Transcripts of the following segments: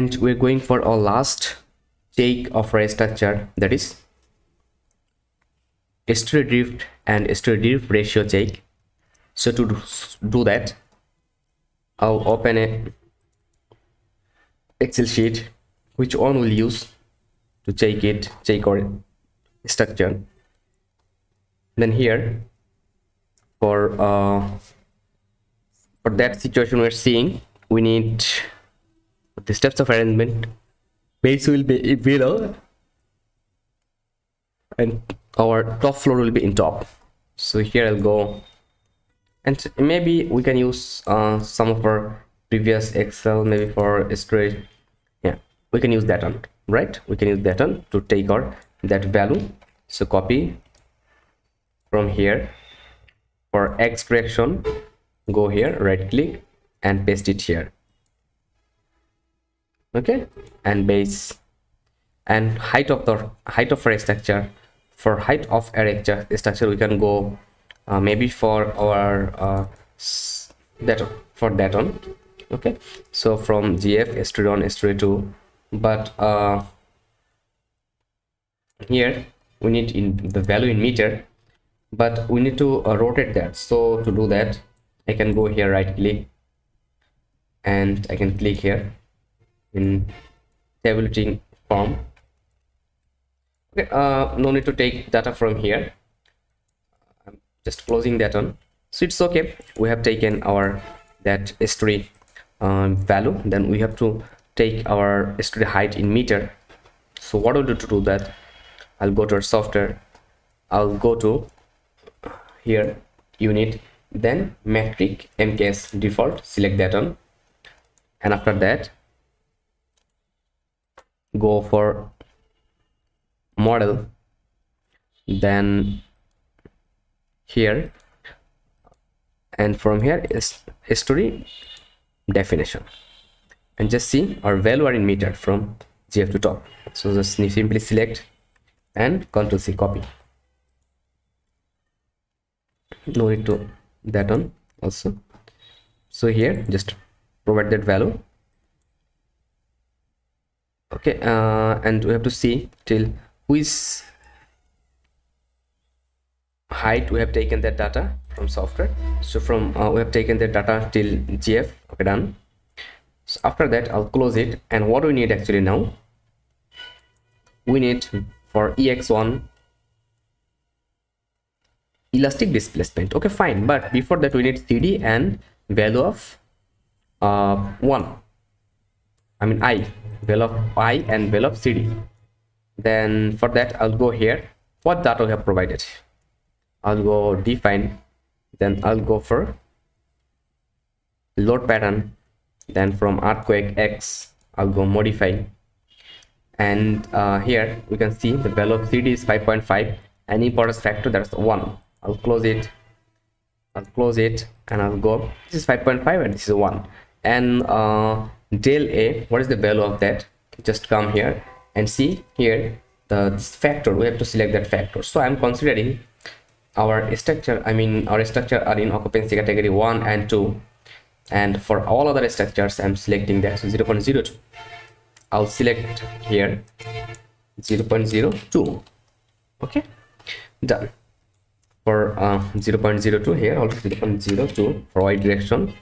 and we're going for our last take of our structure that is story drift and story drift ratio take so to do that i'll open a excel sheet which one will use to take it take our structure. Then here for uh for that situation we're seeing we need the steps of arrangement base will be below and our top floor will be in top. So here i'll go. And maybe we can use uh, some of our previous excel maybe for straight yeah we can use that one right? We can use that one to take our that value. So copy from here. For extraction go here right click and paste it here okay? And base. And height of the height of array structure. For height of array structure we can go uh, maybe for our uh, that for that one. Okay? So from gf s3 on s3 2 but uh, here we need in the value in meter. But we need to uh, rotate that. So to do that i can go here right click. And i can click here in tabulating form. Okay uh, no need to take data from here. I'm just closing that one so it's okay. We have taken our that s3 um, value. Then we have to take our s3 height in meter. So what will do to do that? I'll go to our software. I'll go to here unit then metric mks default select that one and after that go for model then here and from here is story definition. And just see our value are in meter from gf to top. So just simply select and control c copy. No need to that one also. So here just provide that value okay uh, and we have to see till which height we have taken that data from software. So from uh, we have taken the data till gf okay done. So after that i'll close it. And what we need actually now? We need for ex1 elastic displacement. Okay fine. But before that we need cd and value of uh, 1 i mean i value of i and value of cd then for that i'll go here. What data we have provided? I'll go define then i'll go for load pattern then from earthquake x i'll go modify. And uh, here we can see the value of cd is 5.5 and importance factor that's 1 i'll close it. I'll close it and i'll go this is 5.5 and this is 1 and uh, del a what is the value of that? Just come here and see here the factor. We have to select that factor. So i'm considering our structure i mean our structure are in occupancy category 1 and 2 and for all other structures i'm selecting that. So 0 0.02 i'll select here 0 0.02 okay done. For uh, 0 0.02 here also 0 0.02 for y direction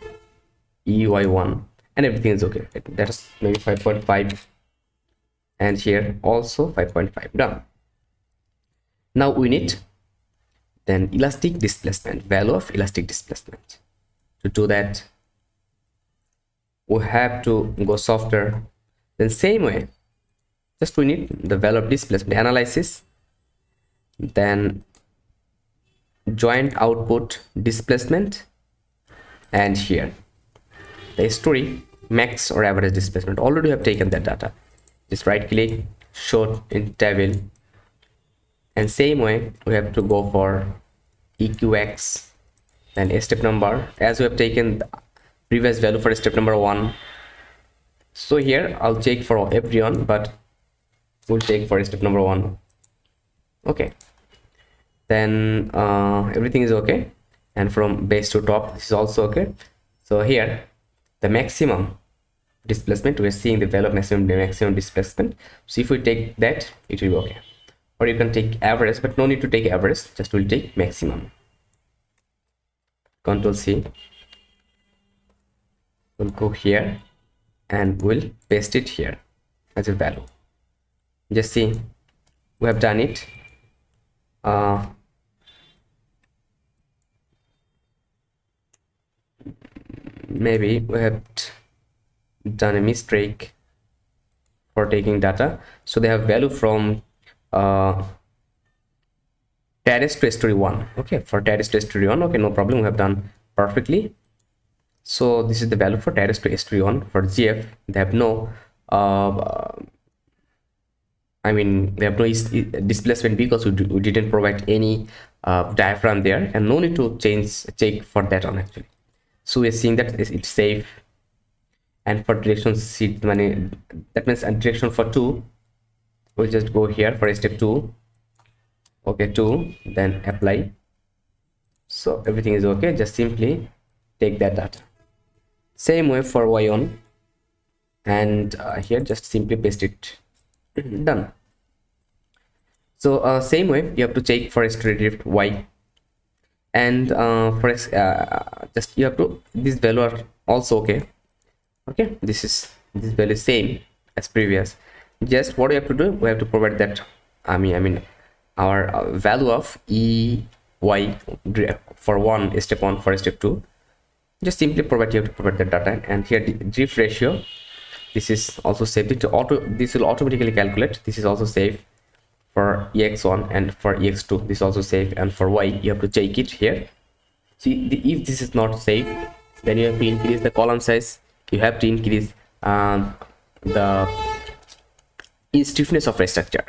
ey1 and everything is okay. That's maybe 5.5 and here also 5.5 done now we need then elastic displacement value of elastic displacement. To do that we have to go softer. Then same way just we need the value of displacement analysis. Then joint output displacement. And here the story max or average displacement. Already have taken that data. Just right click show in table and same way we have to go for eqx then step number. As we have taken previous value for step number one. So here i'll check for everyone but we'll take for step number one. Okay. Then uh, everything is okay. And from base to top this is also okay. So here the maximum displacement we're seeing the value of maximum maximum displacement. So if we take that it will be okay. Or you can take average but no need to take average just will take maximum. Control c. We'll go here and we'll paste it here as a value. Just see we have done it. Uh, maybe we have done a mistake for taking data. So they have value from uh, terrace to story 1 okay for terrace to story 1 okay no problem we have done perfectly. So this is the value for terrace to story 1 for gf they have no uh, I mean, they have no displacement because we, we didn't provide any uh, diaphragm there and no need to change check for that one actually. So we're seeing that it's safe. And for direction sheet money that means a direction for two we'll just go here for step two. Okay two then apply. So everything is okay. Just simply take that data. Same way for y on. And uh, here just simply paste it. Done. So uh, same way you have to check for a straight drift y and uh, for uh, just you have to this value are also okay. Okay? This is this value same as previous. Just what we have to do we have to provide that i mean i mean our uh, value of e y for one step one for step two. Just simply provide you have to provide the data. And here the drift ratio this is also saved. To auto this will automatically calculate. This is also safe for ex1 and for ex2 this is also safe and for y you have to check it here. See the, if this is not safe then you have to increase the column size. You have to increase um, the stiffness of a structure.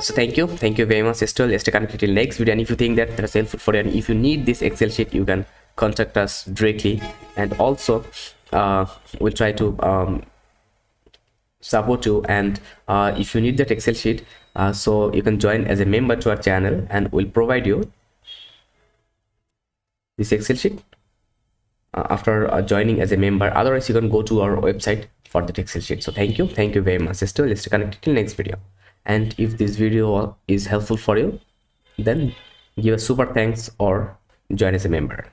So thank you. Thank you very much still let's stay connected till next video. And if you think that that's helpful for you and if you need this excel sheet you can contact us directly. And also uh, we'll try to um, support you. And uh, if you need that excel sheet uh, so you can join as a member to our channel and we'll provide you this excel sheet uh, after uh, joining as a member. Otherwise you can go to our website for the excel sheet. So thank you. Thank you very much still let's connect till next video. And if this video is helpful for you then give a super thanks or join as a member